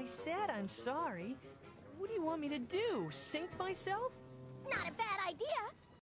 I said I'm sorry. What do you want me to do? Sink myself?